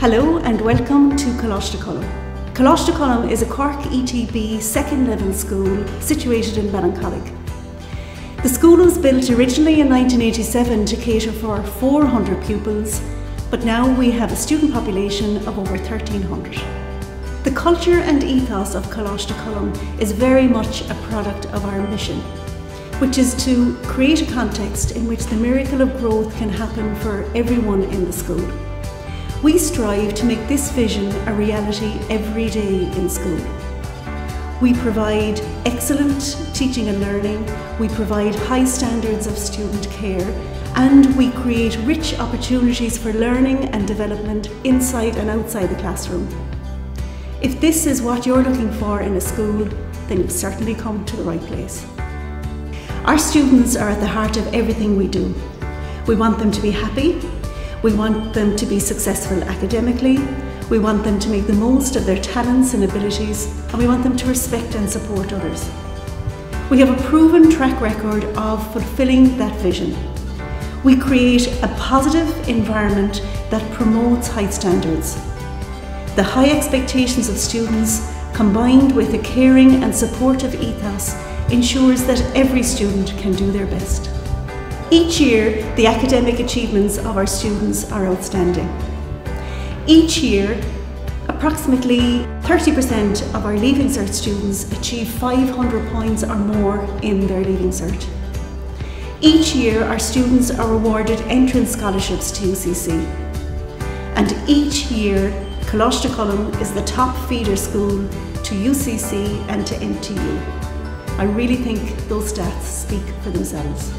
Hello and welcome to Coláiste Choilm. Colossacolum is a Cork ETB second level school situated in Ballincollig. The school was built originally in 1987 to cater for 400 pupils, but now we have a student population of over 1300. The culture and ethos of Coláiste Choilm is very much a product of our mission, which is to create a context in which the miracle of growth can happen for everyone in the school. We strive to make this vision a reality every day in school. We provide excellent teaching and learning, we provide high standards of student care, and we create rich opportunities for learning and development inside and outside the classroom. If this is what you're looking for in a school, then you've certainly come to the right place. Our students are at the heart of everything we do. We want them to be happy, we want them to be successful academically, we want them to make the most of their talents and abilities, and we want them to respect and support others. We have a proven track record of fulfilling that vision. We create a positive environment that promotes high standards. The high expectations of students, combined with a caring and supportive ethos, ensures that every student can do their best. Each year, the academic achievements of our students are outstanding. Each year, approximately 30% of our Leaving Cert students achieve 500 points or more in their Leaving Cert. Each year, our students are awarded entrance scholarships to UCC. And each year, Coláiste Choilm is the top feeder school to UCC and to MTU. I really think those stats speak for themselves.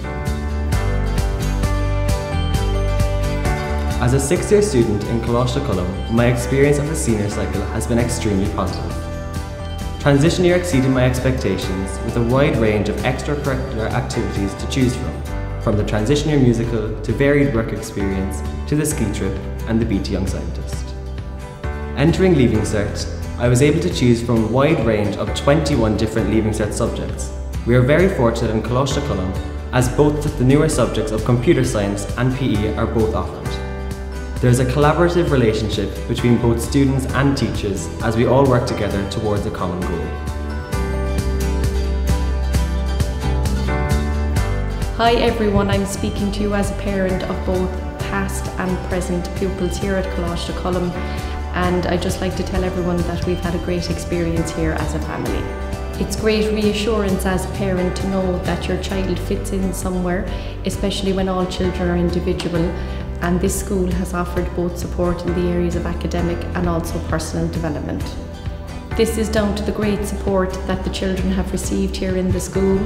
As a sixth year student in Coláiste Choilm, my experience of the senior cycle has been extremely positive. Transition year exceeded my expectations with a wide range of extracurricular activities to choose from, from the transition year musical to varied work experience to the ski trip and the BT Young Scientist. Entering Leaving Cert, I was able to choose from a wide range of 21 different Leaving Cert subjects. We are very fortunate in Coláiste Choilm as both the newer subjects of computer science and PE are both offered. There is a collaborative relationship between both students and teachers as we all work together towards a common goal. Hi everyone, I'm speaking to you as a parent of both past and present pupils here at Coláiste Choilm and I'd just like to tell everyone that we've had a great experience here as a family. It's great reassurance as a parent to know that your child fits in somewhere, especially when all children are individual and this school has offered both support in the areas of academic and also personal development. This is down to the great support that the children have received here in the school,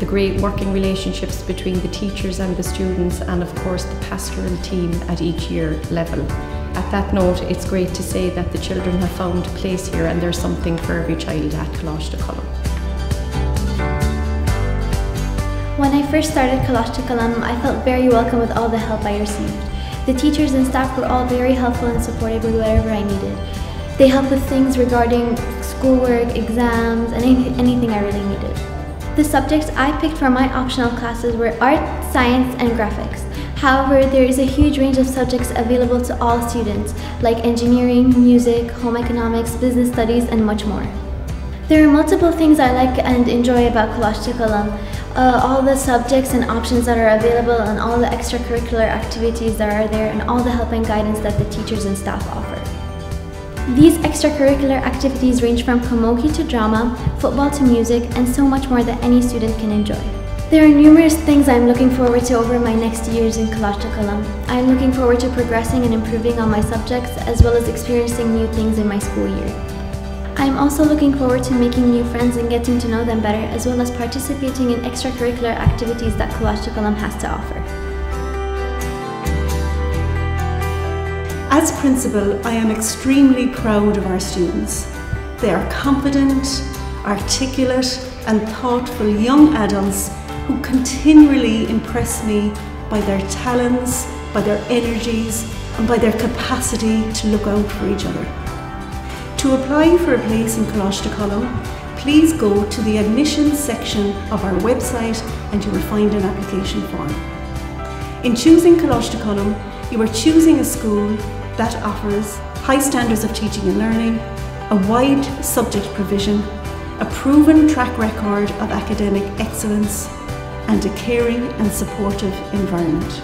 the great working relationships between the teachers and the students and of course the pastoral team at each year level. At that note, it's great to say that the children have found a place here and there's something for every child at Coláiste Choilm. When I first started Coláiste Choilm, I felt very welcome with all the help I received. The teachers and staff were all very helpful and supportive with whatever I needed. They helped with things regarding schoolwork, exams, and any, anything I really needed. The subjects I picked for my optional classes were art, science, and graphics. However, there is a huge range of subjects available to all students, like engineering, music, home economics, business studies, and much more. There are multiple things I like and enjoy about Coláiste Choilm uh, all the subjects and options that are available and all the extracurricular activities that are there and all the help and guidance that the teachers and staff offer. These extracurricular activities range from camogie to drama, football to music, and so much more that any student can enjoy. There are numerous things I'm looking forward to over my next years in Coláiste Choilm. I'm looking forward to progressing and improving on my subjects as well as experiencing new things in my school year. I'm also looking forward to making new friends and getting to know them better, as well as participating in extracurricular activities that Coláiste Choilm has to offer. As principal, I am extremely proud of our students. They are confident, articulate and thoughtful young adults who continually impress me by their talents, by their energies and by their capacity to look out for each other. To apply for a place in Coláiste Choilm, please go to the admissions section of our website and you will find an application form. In choosing Coláiste Choilm, you are choosing a school that offers high standards of teaching and learning, a wide subject provision, a proven track record of academic excellence, and a caring and supportive environment.